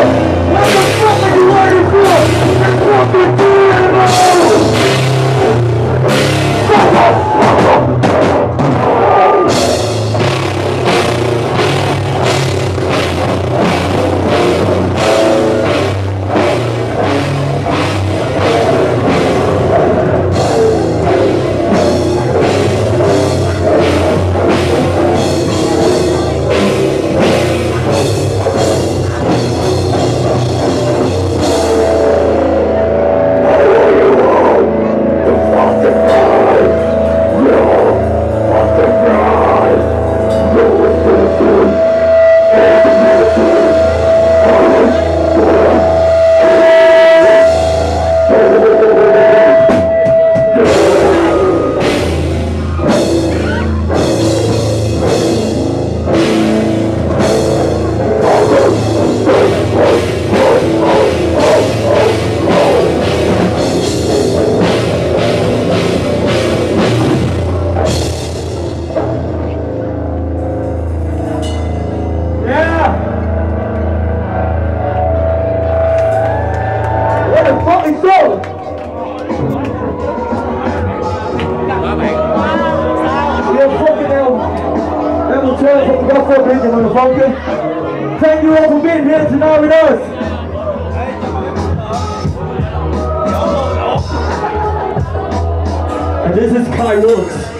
Lord. From the region, motherfucker. Thank you all for being here tonight with us. And this is Kai Rooks.